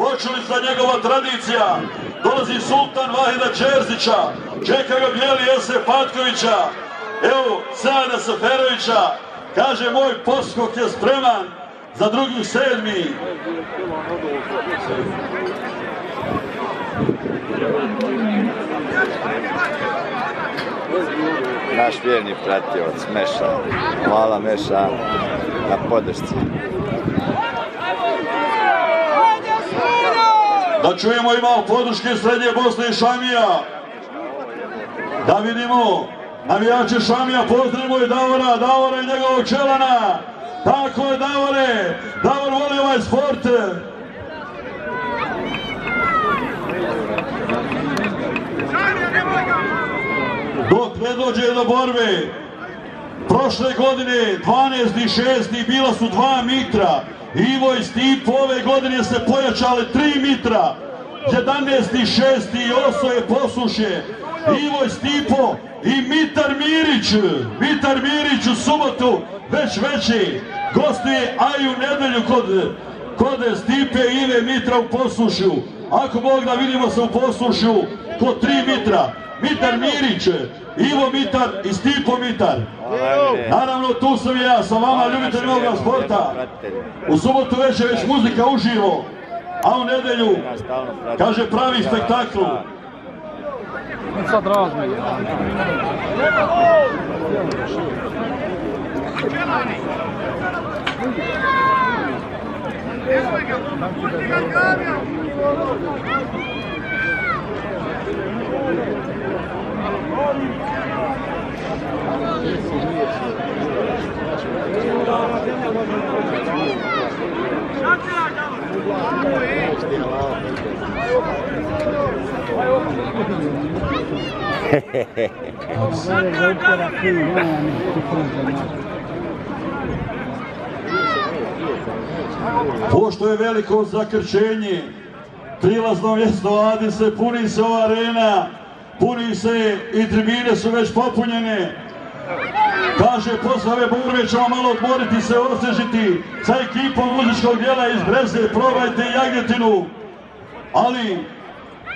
počeli sa njegova tradicija. Dolazi Sultan Vahida Čerzića, čeka ga Bijeli Jose Patkovića, evo Sada Saferovića, kaže moj poskok je spreman za drugi sedmi. Naš vjerni pratioc Meša. Hvala Meša na podršci. Da čujemo imao podrške Srednje Bosne i Šamija. Da vidimo navijače Šamija, pozdravimo i Davora, Davora i njegovog čelana. Tako je Davore, Davor voli ovaj sport. Dok ne dođe do borbe, prošle godine 12.6. bila su dva mitra. Ivo i Stipo ove godine se pojačale tri mitra. 11.6. Osoje posuše. Ivo i Stipo i Mitar Mirić. Mitar Mirić u subotu već veći. Gostuje aj u nedelju kod, kod Stipe i Ive Mitra u posušju. Ako Bog da vidimo se u posušju kod tri mitra. Mitar Mirić, Ivo Mitar i Stipo Mitar. Naravno tu sam i ja sa vama ljubiteljima ovoga sporta. U subotu već je već muzika uživo, a u nedelju kaže pravi spektakl. Sad razme. Pošto je veliko zakrčenje, prilazno mjesto Adi se, puni se ova arena, puni se i tribine su već popunjene. Kaže, posle ove borbe ćemo malo odmoriti se, osježiti sa ekipom muzičkog dijela iz Breze, probajte i jagetinu. Ali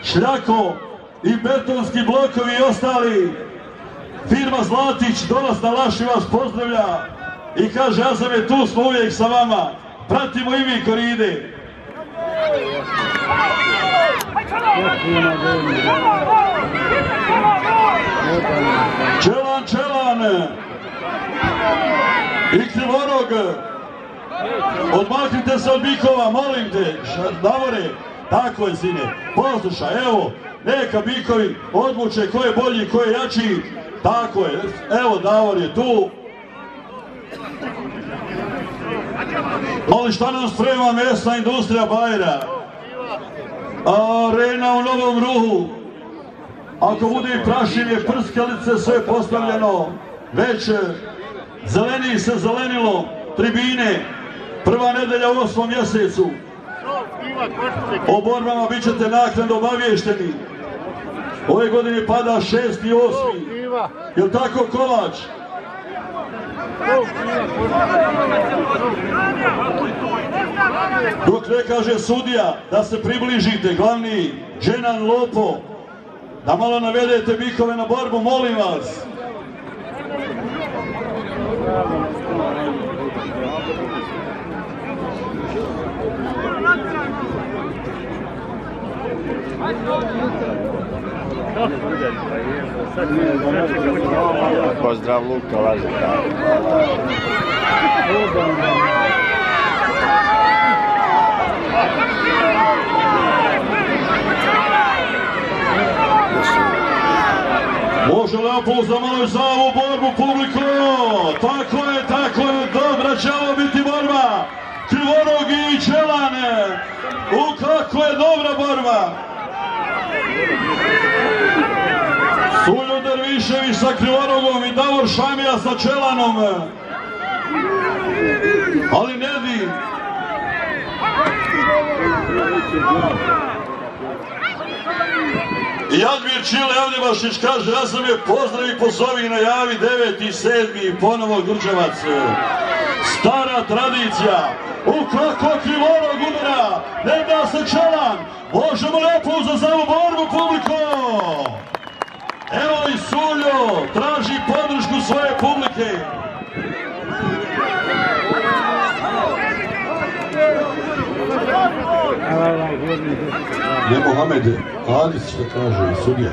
šljako i betonski blokovi i ostali, firma Zlatić, dolaz na Laši vas pozdravlja i kaže, ja sam je tu, smo uvijek sa vama. Pratimo i mi koride. Čelan, čelan. I krivorog. Odmaknite se od bikova, molim te. Davore, tako je sine. Poslušaj, evo, neka bikovi odluče ko je bolji, ko je jači. Tako je. Evo, Davor je tu. Ali šta nam sprema mesna industrija Bajra? Arena u novom ruhu. Ako bude i prašivje, prskalice, sve postavljeno. Već zeleni se zelenilo, tribine, prva nedelja u osmom mjesecu. O borbama bit ćete naknadno obavješteni. Ove godine pada šesti i osmi. Jel tako Kovač? Dok ne kaže sudija da se približite, glavni Dženan Lopo, da malo navedete bikove na borbu, molim vas. Pozdrav Luka Lažeta. Može Leopold za malo za ovu borbu publiku. Tako je, tako je, dobra će ovo biti borba. Krivorog i Čelane. U kako je dobra borba. Suljo Dervišević sa Krivorogom i Davor Šamija sa Čelanom. Ali Nedi. Jadmir Čile Avljevašić kaže, ja sam je pozdrav i pozovi i najavi 9. i 7. i ponovo Grđevac. stara tradicija. U kako krivorog udara, ne da se čelan. Možemo lijepo za zavu borbu publiko. Evo i Suljo, traži podršku svoje publike. Ne Mohamed, Adis što kaže, sudija.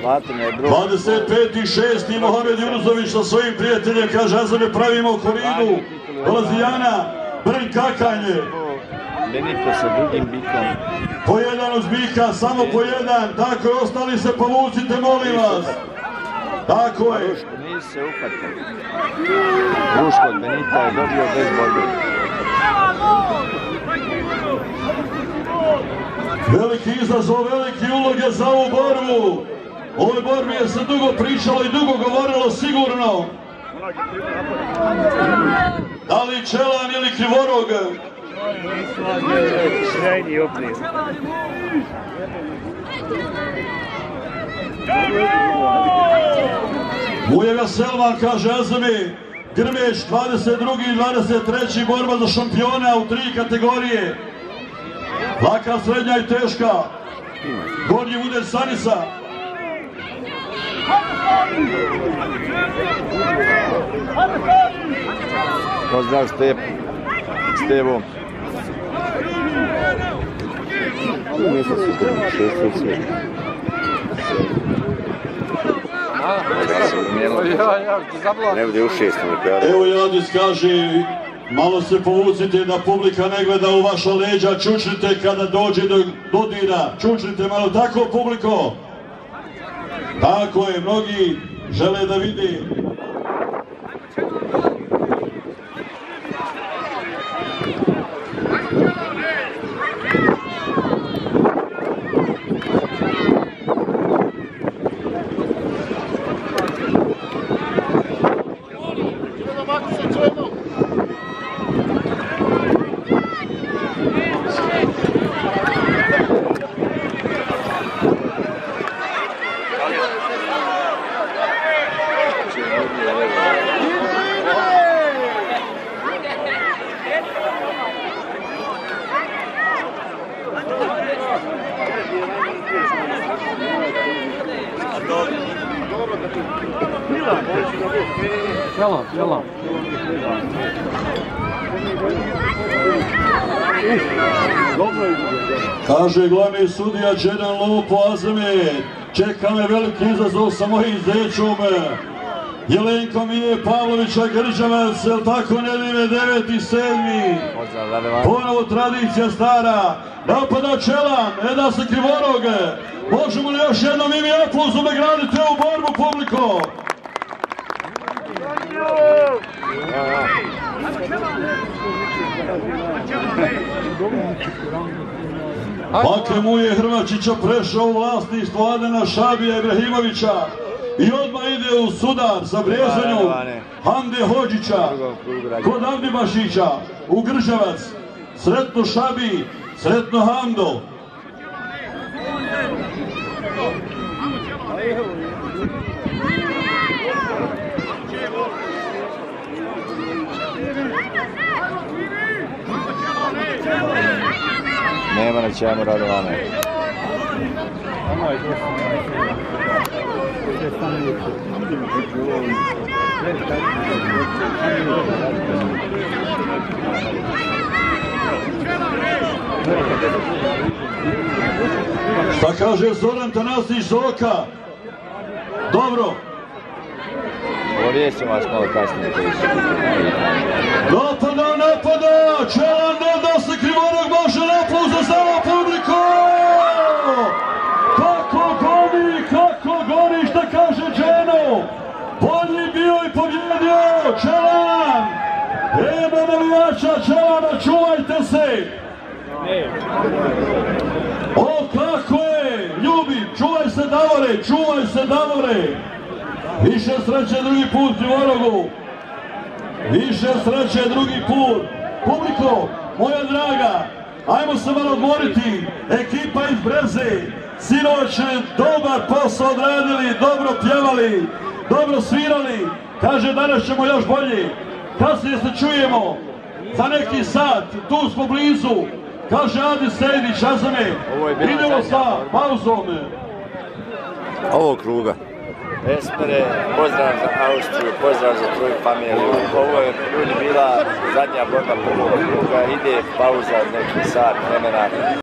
Zlatin je drug. 25.6. Mohamed Junuzović sa svojim prijateljem kaže Azame pravimo koridu. Dolazi Jana, Brn Kakanje. Benito sa drugim bikom. Po jedan uz bika, samo po jedan. Tako je, ostali se povucite, molim vas. Tako je. Se uhvatio. Ruško od Benita je dobio bez borbe. Veliki izazov, veliki uloge za ovu borbu. Ovoj borbi je se dugo pričalo i dugo govorilo sigurno. Da li Čelan ili Krivorog? Sjajni okvir. Mujega Selman kaže Azami, Grmeć 22. i 23. borba za šampiona u tri kategorije. Laka, srednja i teška. Gornji udar Sanisa. Pozdrav Step. Stevo. Ne bude u šestom. Evo Jadis kaže, malo se povucite da publika ne gleda u vaša leđa, čučnite kada dođe do dodira, čučnite malo tako publiko. Tako je, mnogi žele da vidi. Kaže glavni sudija Đedan Lopo Azame, čeka me veliki izazov sa mojim zećom. Jelenko Mije Pavlovića Grđavac, jel tako nedelje 9. i 7. Pozdrav Radovan. Ponovo tradicija stara, napada Čelan, ne da se krivorog. Možemo li još jednom imi aplauzom nagraditi ovu borbu publiko? Bake mu je Hrvačića prešao u vlasništvo Adena Šabija Ibrahimovića i odmah ide u sudar sa Brezanjom. Hande Hođića kod Abdibašića u Gržavac. Sretno Šabi, sretno Hando. Nema na čemu Radovane. Šta kaže Zoran Tanasić Zoka? Dobro, ćemo vas malo kasnije. napada, napada, Čelan ne da se Krivorog može napluza za ovo publiku! Kako goni, kako goni, šta kaže Dženo? Bolji bio i pobjedio, Čelan! Evo navijača Čelana, čuvajte se! O, kako je! Ljubi, čuvaj se Davore, čuvaj se Davore! Više sreće drugi put Krivorogu! Više sreće drugi put! Publiko, moja draga, ajmo se malo odmoriti! Ekipa iz Breze, sinoć dobar posao odradili, dobro pjevali, dobro svirali, kaže danas ćemo još bolje. Kasnije se čujemo, za neki sat, tu smo blizu, kaže Adi Sejdić, Azame, Ovo idemo sa pauzom. Ovog kruga. Espere, pozdrav za Austriju, pozdrav za tvoju familiju. Ovo je ljudi bila zadnja borba prvog kruga, ide pauza neki sat vremena.